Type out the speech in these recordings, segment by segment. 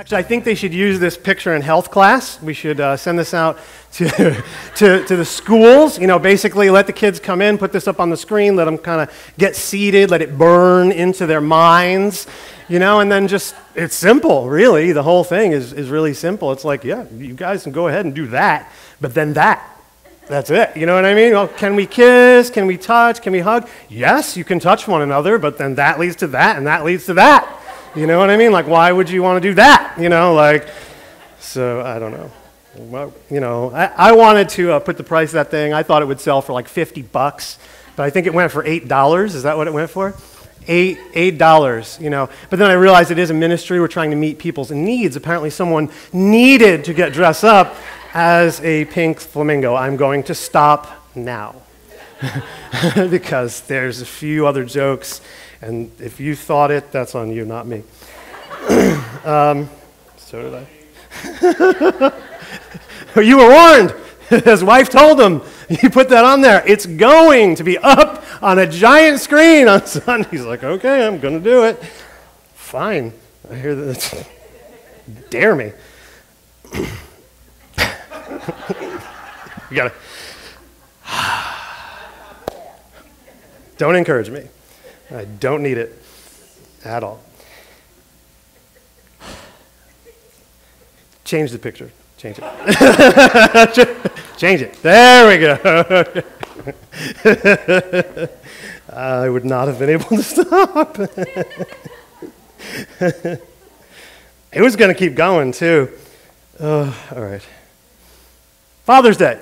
Actually, I think they should use this picture in health class. We should uh, send this out to, to, to the schools. You know, basically let the kids come in, put this up on the screen, let them kind of get seated, let it burn into their minds, you know, and then just, it's simple, really. The whole thing is, is really simple. It's like, yeah, you guys can go ahead and do that, but then that. That's it. You know what I mean? Well, can we kiss? Can we touch? Can we hug? Yes, you can touch one another, but then that leads to that, and that leads to that. You know what I mean? Like, why would you want to do that? You know, like, so I don't know. Well, you know, I, I wanted to uh, put the price of that thing. I thought it would sell for like 50 bucks, but I think it went for $8. Is that what it went for? Eight, eight dollars, you know. But then I realized it is a ministry. We're trying to meet people's needs. Apparently, someone needed to get dressed up as a pink flamingo. I'm going to stop now because there's a few other jokes and if you thought it, that's on you, not me. um, so did I. you were warned. His wife told him, you put that on there. It's going to be up on a giant screen on Sunday. He's like, okay, I'm going to do it. Fine. I hear that. Dare me. you got to. Don't encourage me. I don't need it at all. Change the picture. Change it. Change it. There we go. I would not have been able to stop. it was going to keep going, too. Oh, all right. Father's Day.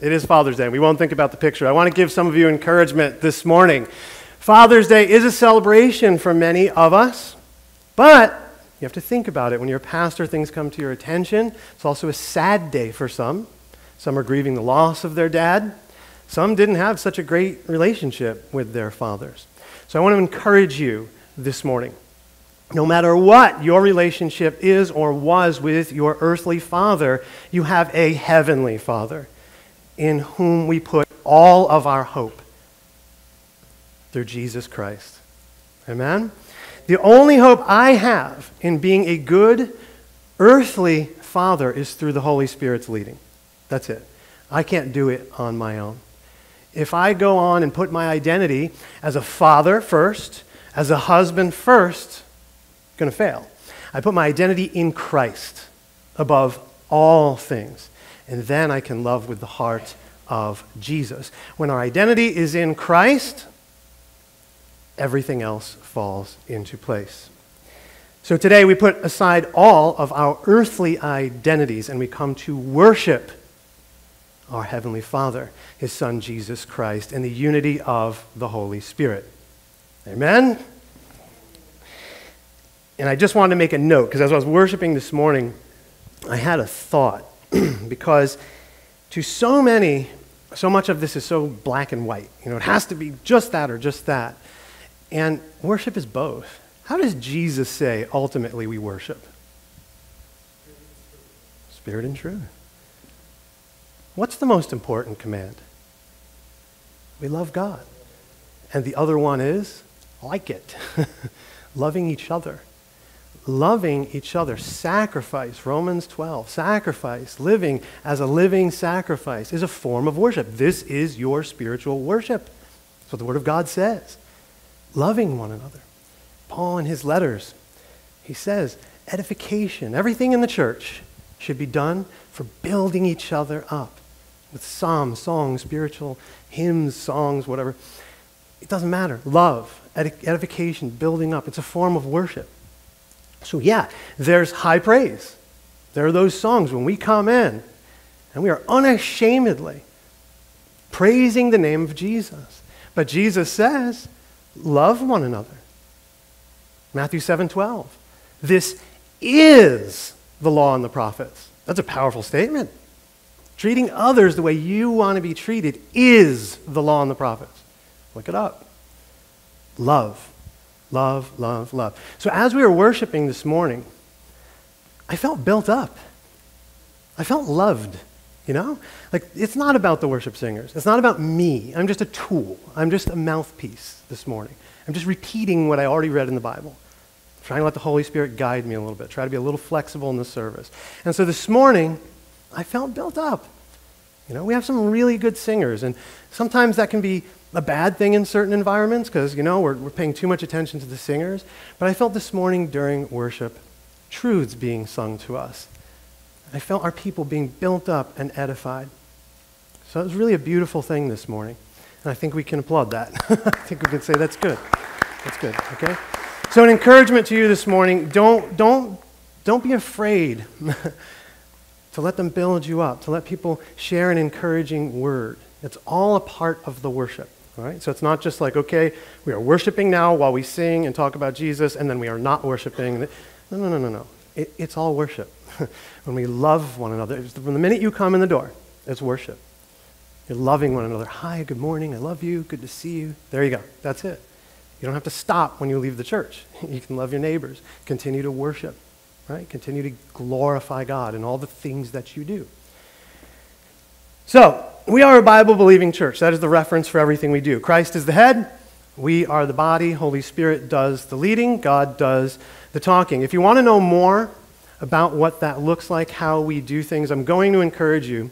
It is Father's Day. We won't think about the picture. I want to give some of you encouragement this morning. Father's Day is a celebration for many of us, but you have to think about it. When you're a pastor, things come to your attention. It's also a sad day for some. Some are grieving the loss of their dad. Some didn't have such a great relationship with their fathers. So I want to encourage you this morning. No matter what your relationship is or was with your earthly father, you have a heavenly father in whom we put all of our hope through Jesus Christ. Amen? The only hope I have in being a good earthly father is through the Holy Spirit's leading. That's it. I can't do it on my own. If I go on and put my identity as a father first, as a husband first, I'm going to fail. I put my identity in Christ above all things. And then I can love with the heart of Jesus. When our identity is in Christ, everything else falls into place. So today we put aside all of our earthly identities and we come to worship our Heavenly Father, His Son Jesus Christ, and the unity of the Holy Spirit. Amen? And I just wanted to make a note because as I was worshiping this morning, I had a thought because to so many, so much of this is so black and white. You know, it has to be just that or just that. And worship is both. How does Jesus say ultimately we worship? Spirit and truth. What's the most important command? We love God. And the other one is like it. Loving each other. Loving each other. Sacrifice, Romans 12. Sacrifice, living as a living sacrifice, is a form of worship. This is your spiritual worship. That's what the Word of God says loving one another. Paul, in his letters, he says, edification, everything in the church should be done for building each other up with psalms, songs, spiritual hymns, songs, whatever. It doesn't matter. Love, edification, building up. It's a form of worship. So, yeah, there's high praise. There are those songs when we come in and we are unashamedly praising the name of Jesus. But Jesus says, love one another. Matthew 7 12. This is the law and the prophets. That's a powerful statement. Treating others the way you want to be treated is the law and the prophets. Look it up. Love, love, love, love. So as we were worshiping this morning, I felt built up. I felt loved. You know? Like, it's not about the worship singers. It's not about me. I'm just a tool. I'm just a mouthpiece this morning. I'm just repeating what I already read in the Bible. trying to let the Holy Spirit guide me a little bit, try to be a little flexible in the service. And so this morning, I felt built up. You know, we have some really good singers, and sometimes that can be a bad thing in certain environments because, you know, we're, we're paying too much attention to the singers. But I felt this morning during worship truths being sung to us. I felt our people being built up and edified. So it was really a beautiful thing this morning. And I think we can applaud that. I think we can say that's good. That's good, okay? So an encouragement to you this morning, don't, don't, don't be afraid to let them build you up, to let people share an encouraging word. It's all a part of the worship. All right? So it's not just like, okay, we are worshiping now while we sing and talk about Jesus, and then we are not worshiping. No, no, no, no, no. It, it's all worship. when we love one another, from the minute you come in the door, it's worship. You're loving one another. Hi, good morning. I love you. Good to see you. There you go. That's it. You don't have to stop when you leave the church. You can love your neighbors. Continue to worship, right? Continue to glorify God in all the things that you do. So, we are a Bible believing church. That is the reference for everything we do. Christ is the head. We are the body. Holy Spirit does the leading. God does the talking. If you want to know more about what that looks like, how we do things, I'm going to encourage you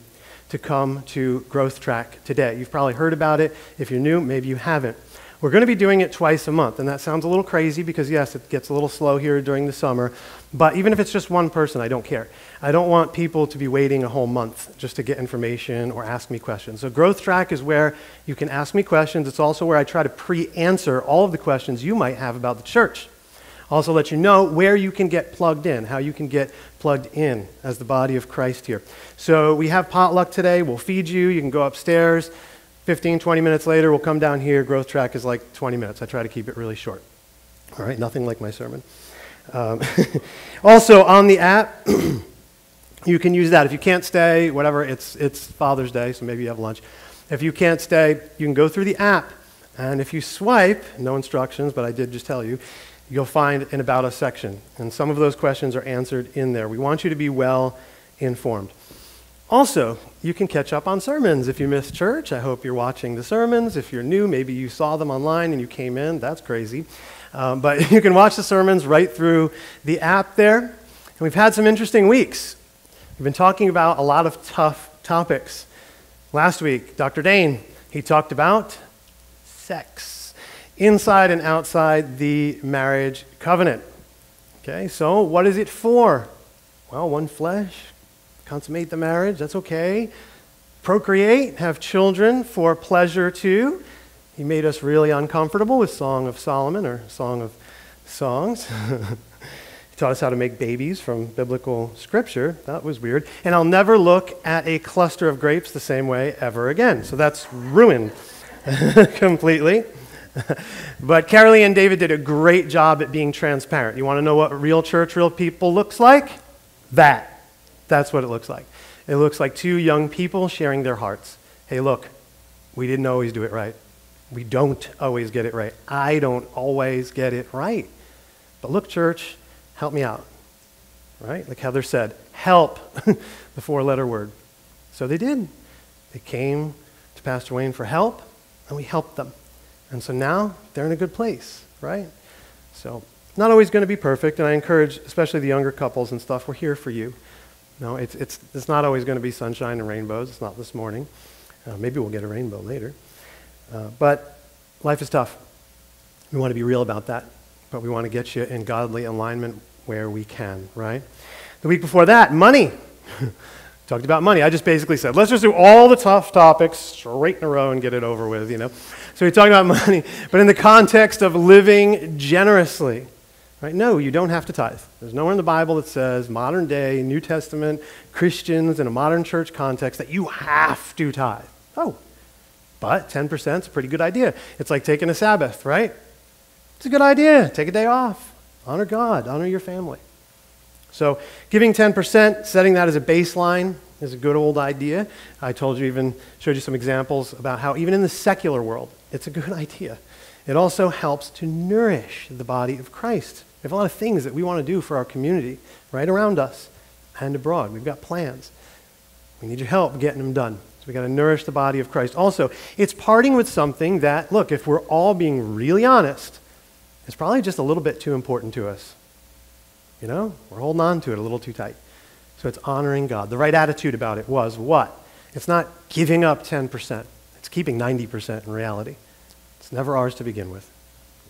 to come to Growth Track today. You've probably heard about it. If you're new, maybe you haven't. We're going to be doing it twice a month, and that sounds a little crazy because, yes, it gets a little slow here during the summer. But even if it's just one person, I don't care. I don't want people to be waiting a whole month just to get information or ask me questions. So, Growth Track is where you can ask me questions. It's also where I try to pre answer all of the questions you might have about the church. Also, let you know where you can get plugged in, how you can get plugged in as the body of Christ here. So, we have potluck today. We'll feed you. You can go upstairs. 15, 20 minutes later, we'll come down here. Growth track is like 20 minutes. I try to keep it really short. All right, nothing like my sermon. Um, also, on the app, you can use that. If you can't stay, whatever, it's, it's Father's Day, so maybe you have lunch. If you can't stay, you can go through the app, and if you swipe, no instructions, but I did just tell you, you'll find an About Us section. And some of those questions are answered in there. We want you to be well informed. Also, you can catch up on sermons if you missed church. I hope you're watching the sermons. If you're new, maybe you saw them online and you came in. That's crazy. Um, but you can watch the sermons right through the app there. And we've had some interesting weeks. We've been talking about a lot of tough topics. Last week, Dr. Dane, he talked about sex, inside and outside the marriage covenant. Okay, so what is it for? Well, one flesh, consummate the marriage, that's okay. Procreate, have children for pleasure too. He made us really uncomfortable with Song of Solomon or Song of Songs. he taught us how to make babies from biblical scripture. That was weird. And I'll never look at a cluster of grapes the same way ever again. So that's ruined completely. but Carolee and David did a great job at being transparent. You want to know what real church, real people looks like? That. That's what it looks like. It looks like two young people sharing their hearts. Hey, look, we didn't always do it right. We don't always get it right. I don't always get it right. But look, church, help me out. Right? Like Heather said, help, the four letter word. So they did. They came to Pastor Wayne for help, and we helped them. And so now they're in a good place, right? So, not always going to be perfect, and I encourage, especially the younger couples and stuff, we're here for you. No, it's, it's, it's not always going to be sunshine and rainbows. It's not this morning. Uh, maybe we'll get a rainbow later. Uh, but life is tough. We want to be real about that, but we want to get you in godly alignment where we can, right? The week before that, money. Talked about money. I just basically said, let's just do all the tough topics straight in a row and get it over with, you know? So we talked about money, but in the context of living generously. Right? No, you don't have to tithe. There's nowhere in the Bible that says, modern day, New Testament Christians in a modern church context, that you have to tithe. Oh, but 10% is a pretty good idea. It's like taking a Sabbath, right? It's a good idea. Take a day off. Honor God, honor your family. So, giving 10%, setting that as a baseline, is a good old idea. I told you, even showed you some examples about how, even in the secular world, it's a good idea. It also helps to nourish the body of Christ. We have a lot of things that we want to do for our community right around us and abroad. We've got plans. We need your help getting them done. So we've got to nourish the body of Christ. Also, it's parting with something that, look, if we're all being really honest, is probably just a little bit too important to us. You know, we're holding on to it a little too tight. So it's honoring God. The right attitude about it was what? It's not giving up 10%, it's keeping 90% in reality. It's never ours to begin with.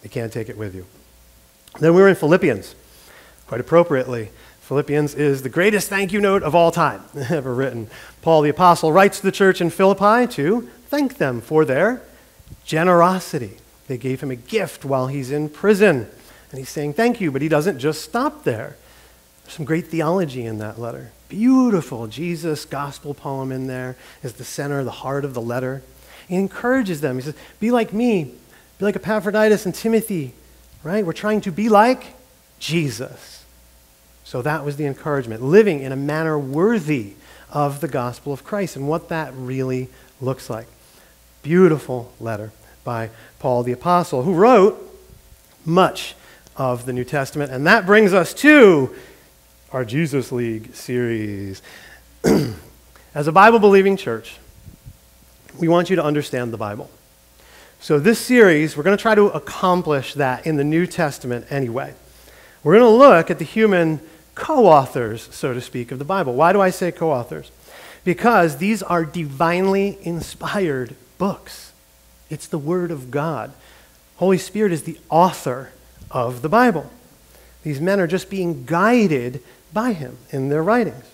You can't take it with you. Then we were in Philippians, quite appropriately. Philippians is the greatest thank you note of all time ever written. Paul the Apostle writes to the church in Philippi to thank them for their generosity. They gave him a gift while he's in prison. And he's saying thank you, but he doesn't just stop there. There's some great theology in that letter. Beautiful Jesus gospel poem in there is the center, the heart of the letter. He encourages them. He says, Be like me, be like Epaphroditus and Timothy, right? We're trying to be like Jesus. So that was the encouragement, living in a manner worthy of the gospel of Christ and what that really looks like. Beautiful letter by Paul the Apostle, who wrote much of the New Testament. And that brings us to our Jesus League series. As a Bible believing church, we want you to understand the Bible. So, this series, we're going to try to accomplish that in the New Testament anyway. We're going to look at the human co authors, so to speak, of the Bible. Why do I say co authors? Because these are divinely inspired books. It's the Word of God. Holy Spirit is the author of the Bible. These men are just being guided by Him in their writings.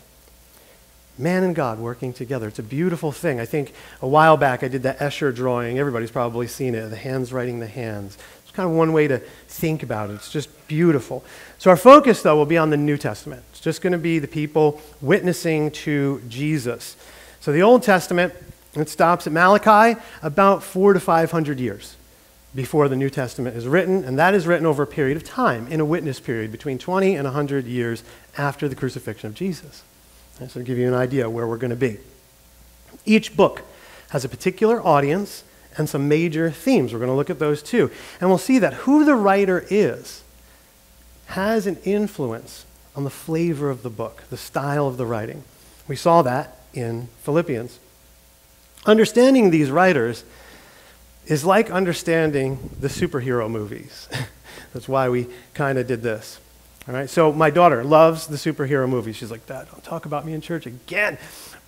Man and God working together. It's a beautiful thing. I think a while back I did that Escher drawing. Everybody's probably seen it the hands writing the hands. It's kind of one way to think about it. It's just beautiful. So, our focus, though, will be on the New Testament. It's just going to be the people witnessing to Jesus. So, the Old Testament, it stops at Malachi about four to 500 years before the New Testament is written, and that is written over a period of time, in a witness period, between 20 and 100 years after the crucifixion of Jesus. And so to give you an idea where we're going to be. Each book has a particular audience and some major themes. We're going to look at those too. And we'll see that who the writer is has an influence on the flavor of the book, the style of the writing. We saw that in Philippians. Understanding these writers is like understanding the superhero movies. That's why we kind of did this. All right, so my daughter loves the superhero movies. She's like, Dad, don't talk about me in church again.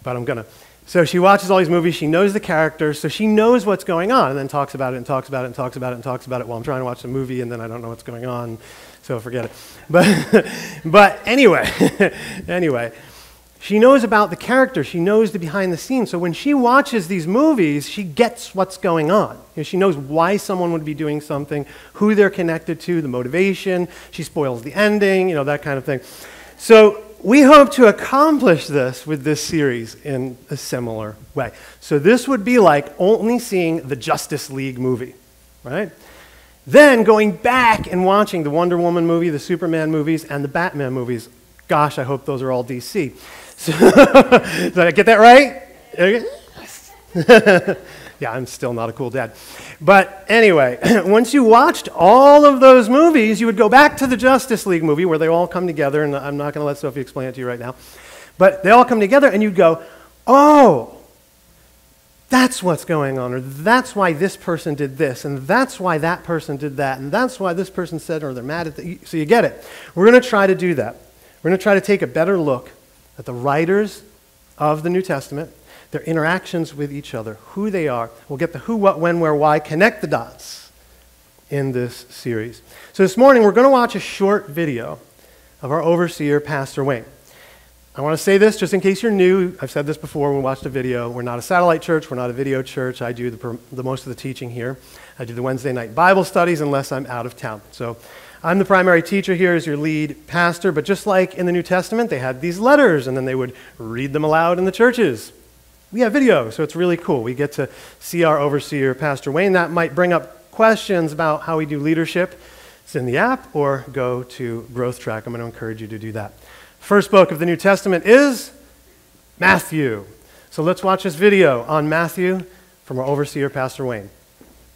But I'm going to. So she watches all these movies. She knows the characters. So she knows what's going on and then talks about it and talks about it and talks about it and talks about it while I'm trying to watch the movie and then I don't know what's going on. So forget it. But, but anyway, anyway. She knows about the character. She knows the behind the scenes. So when she watches these movies, she gets what's going on. You know, she knows why someone would be doing something, who they're connected to, the motivation. She spoils the ending, you know, that kind of thing. So we hope to accomplish this with this series in a similar way. So this would be like only seeing the Justice League movie, right? Then going back and watching the Wonder Woman movie, the Superman movies, and the Batman movies. Gosh, I hope those are all DC. So, did I get that right? yeah, I'm still not a cool dad. But anyway, once you watched all of those movies, you would go back to the Justice League movie where they all come together, and I'm not going to let Sophie explain it to you right now. But they all come together, and you'd go, oh, that's what's going on, or that's why this person did this, and that's why that person did that, and that's why this person said, or they're mad at the. So you get it. We're going to try to do that. We're going to try to take a better look that the writers of the New Testament, their interactions with each other, who they are, we'll get the who, what, when, where, why, connect the dots in this series. So this morning we're going to watch a short video of our overseer, Pastor Wayne. I want to say this just in case you're new. I've said this before when we watched a video. We're not a satellite church, we're not a video church. I do the, the most of the teaching here. I do the Wednesday night Bible studies unless I'm out of town. So I'm the primary teacher here as your lead pastor, but just like in the New Testament, they had these letters and then they would read them aloud in the churches. We have video, so it's really cool. We get to see our overseer, Pastor Wayne. That might bring up questions about how we do leadership. It's in the app, or go to Growth Track. I'm going to encourage you to do that. First book of the New Testament is Matthew. So let's watch this video on Matthew from our overseer, Pastor Wayne.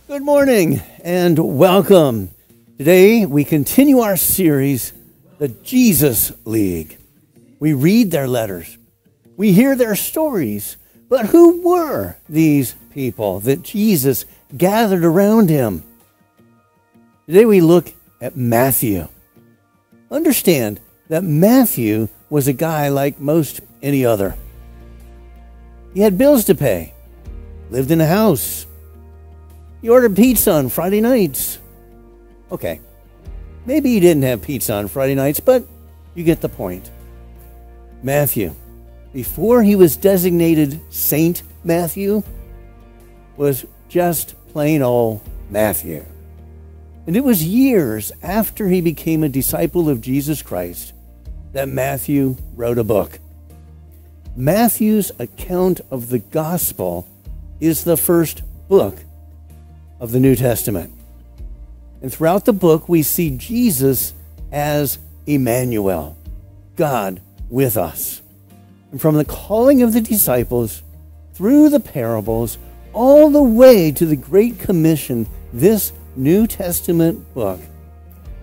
Good morning and welcome. Today, we continue our series, The Jesus League. We read their letters, we hear their stories, but who were these people that Jesus gathered around him? Today, we look at Matthew. Understand, that Matthew was a guy like most any other. He had bills to pay, lived in a house. He ordered pizza on Friday nights. Okay, maybe he didn't have pizza on Friday nights, but you get the point. Matthew, before he was designated Saint Matthew, was just plain old Matthew. And it was years after he became a disciple of Jesus Christ that Matthew wrote a book. Matthew's account of the gospel is the first book of the New Testament. And throughout the book, we see Jesus as Emmanuel, God with us. And from the calling of the disciples through the parables, all the way to the Great Commission, this New Testament book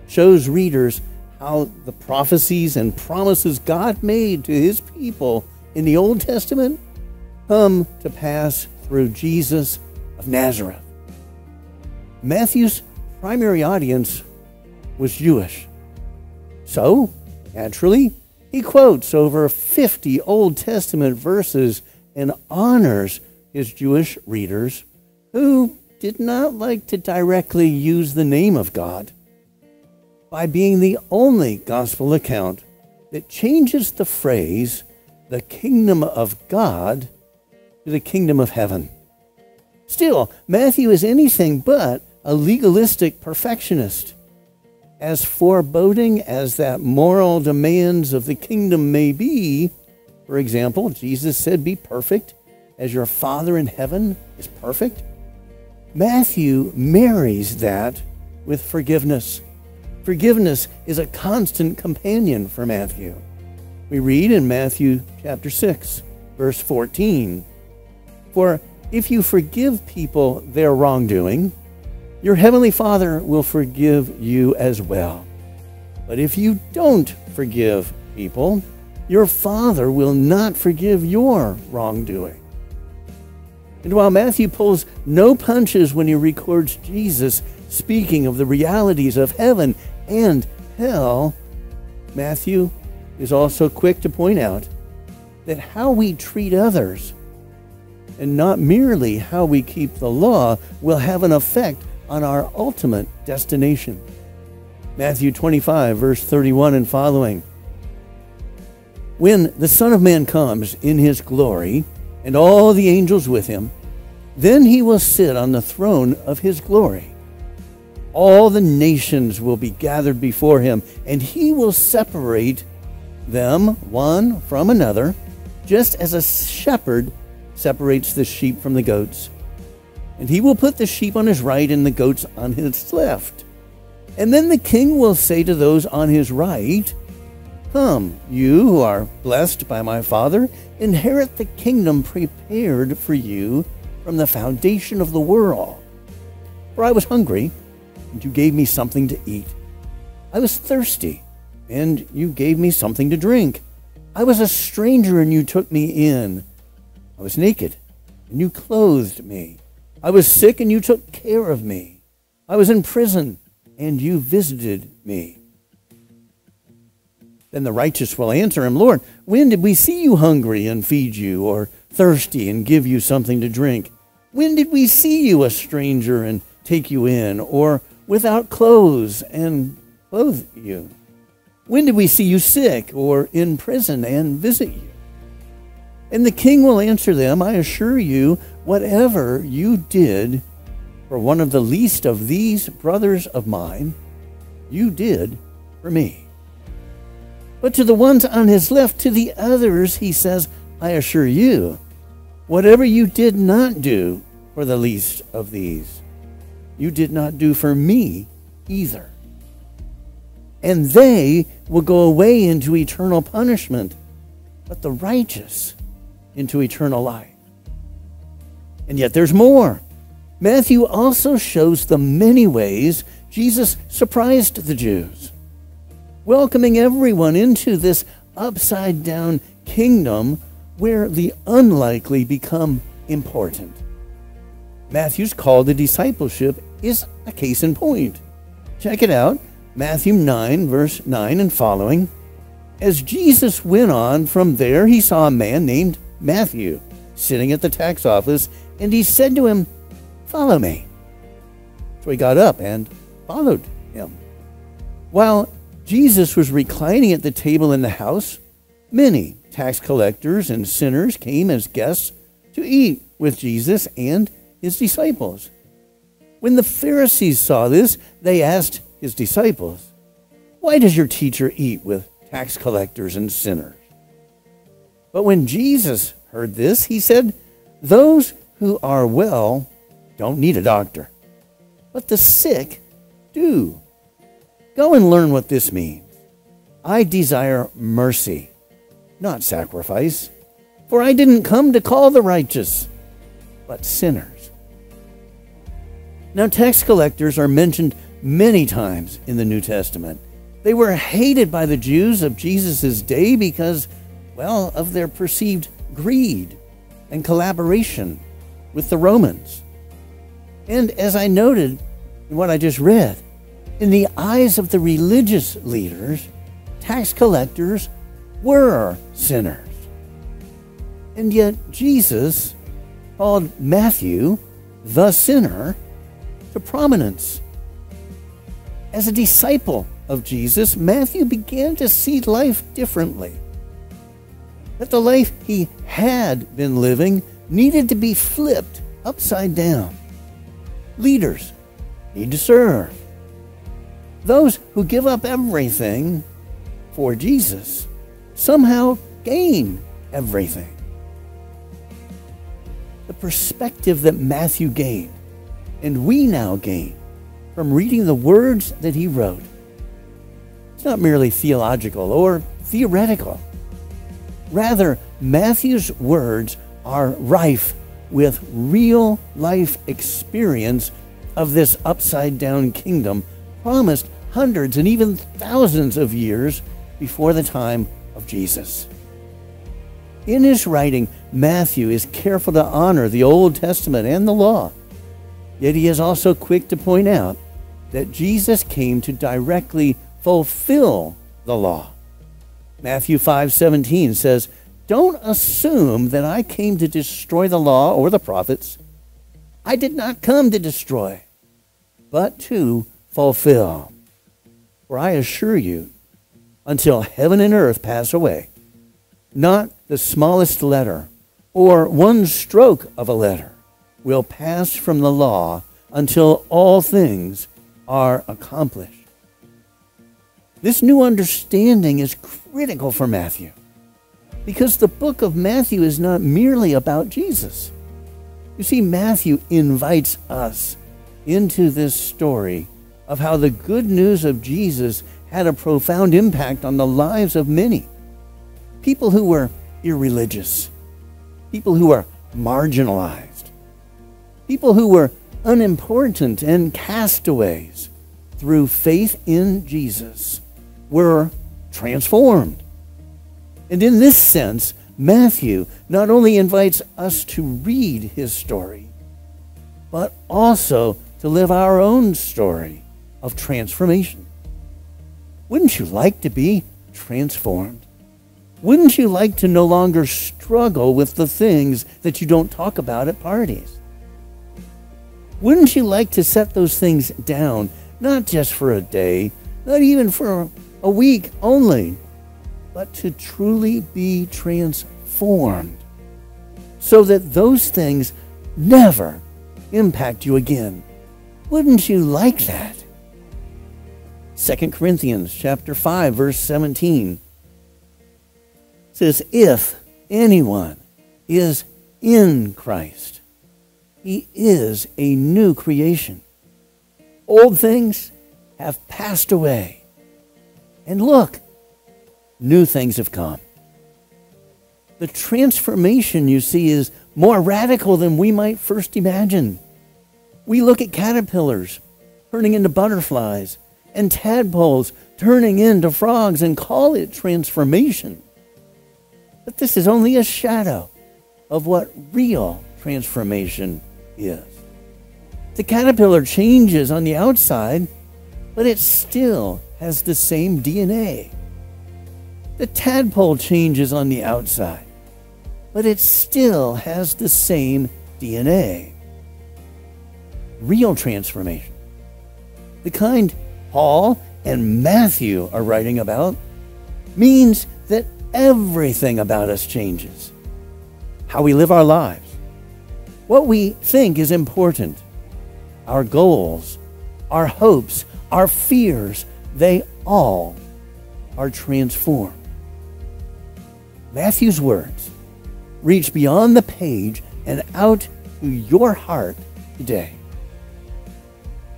shows readers how the prophecies and promises God made to his people in the Old Testament come to pass through Jesus of Nazareth. Matthew's primary audience was Jewish. So, naturally, he quotes over 50 Old Testament verses and honors his Jewish readers who did not like to directly use the name of God by being the only gospel account that changes the phrase the kingdom of God to the kingdom of heaven. Still, Matthew is anything but a legalistic perfectionist. As foreboding as that moral demands of the kingdom may be, for example, Jesus said, Be perfect as your Father in heaven is perfect. Matthew marries that with forgiveness. Forgiveness is a constant companion for Matthew. We read in Matthew chapter 6, verse 14 For if you forgive people their wrongdoing, your heavenly Father will forgive you as well. But if you don't forgive people, your Father will not forgive your wrongdoing. And while Matthew pulls no punches when he records Jesus speaking of the realities of heaven and hell, Matthew is also quick to point out that how we treat others and not merely how we keep the law will have an effect on our ultimate destination. Matthew 25, verse 31 and following. When the Son of Man comes in his glory, and all the angels with him, then he will sit on the throne of his glory. All the nations will be gathered before him, and he will separate them one from another, just as a shepherd separates the sheep from the goats. And he will put the sheep on his right and the goats on his left. And then the king will say to those on his right, Come, you who are blessed by my Father, inherit the kingdom prepared for you from the foundation of the world. For I was hungry, and you gave me something to eat. I was thirsty, and you gave me something to drink. I was a stranger, and you took me in. I was naked, and you clothed me. I was sick, and you took care of me. I was in prison, and you visited me. Then the righteous will answer him, Lord, when did we see you hungry and feed you, or thirsty and give you something to drink? When did we see you a stranger and take you in, or without clothes and clothe you? When did we see you sick or in prison and visit you? And the king will answer them, I assure you, whatever you did for one of the least of these brothers of mine, you did for me. But to the ones on his left, to the others, he says, I assure you, whatever you did not do for the least of these, you did not do for me either. And they will go away into eternal punishment, but the righteous into eternal life. And yet there's more. Matthew also shows the many ways Jesus surprised the Jews, welcoming everyone into this upside down kingdom where the unlikely become important. Matthew's call to discipleship is a case in point. Check it out Matthew 9, verse 9 and following. As Jesus went on from there, he saw a man named Matthew sitting at the tax office, and he said to him, Follow me. So he got up and followed him. While Jesus was reclining at the table in the house, many tax collectors and sinners came as guests to eat with Jesus and his disciples. When the Pharisees saw this, they asked his disciples, Why does your teacher eat with tax collectors and sinners? But when Jesus heard this, he said, Those who are well don't need a doctor, but the sick do. Go and learn what this means. I desire mercy, not sacrifice, for I didn't come to call the righteous, but sinners. Now, tax collectors are mentioned many times in the New Testament. They were hated by the Jews of Jesus' day because, well, of their perceived greed and collaboration with the Romans. And as I noted in what I just read, in the eyes of the religious leaders, tax collectors were sinners. And yet Jesus called Matthew the sinner to prominence. As a disciple of Jesus, Matthew began to see life differently. That the life he had been living needed to be flipped upside down. Leaders need to serve. Those who give up everything for Jesus somehow gain everything. The perspective that Matthew gained, and we now gain from reading the words that he wrote, it's not merely theological or theoretical. Rather, Matthew's words are rife with real life experience of this upside down kingdom promised hundreds and even thousands of years before the time of Jesus. In his writing, Matthew is careful to honor the Old Testament and the law. Yet he is also quick to point out that Jesus came to directly fulfill the law. Matthew 5:17 says, "Don't assume that I came to destroy the law or the prophets. I did not come to destroy, but to fulfill. For I assure you, until heaven and earth pass away, not the smallest letter or one stroke of a letter will pass from the law until all things are accomplished. This new understanding is critical for Matthew because the book of Matthew is not merely about Jesus. You see, Matthew invites us into this story of how the good news of Jesus had a profound impact on the lives of many. People who were irreligious, people who were marginalized, people who were unimportant and castaways through faith in Jesus were transformed. And in this sense, Matthew not only invites us to read his story, but also to live our own story of transformation. Wouldn't you like to be transformed? Wouldn't you like to no longer struggle with the things that you don't talk about at parties? Wouldn't you like to set those things down, not just for a day, not even for a week only, but to truly be transformed so that those things never impact you again? Wouldn't you like that? 2 Corinthians chapter 5 verse 17 says if anyone is in Christ he is a new creation old things have passed away and look new things have come the transformation you see is more radical than we might first imagine we look at caterpillars turning into butterflies and tadpoles turning into frogs and call it transformation. But this is only a shadow of what real transformation is. The caterpillar changes on the outside, but it's still has the same DNA. The tadpole changes on the outside, but it still has the same DNA. Real transformation, the kind Paul and Matthew are writing about, means that everything about us changes. How we live our lives, what we think is important, our goals, our hopes, our fears, they all are transformed. Matthew's words reach beyond the page and out to your heart today.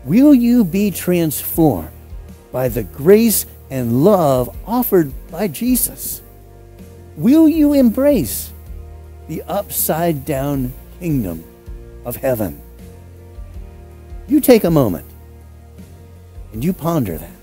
Will you be transformed by the grace and love offered by Jesus? Will you embrace the upside down kingdom of heaven? You take a moment and you ponder that.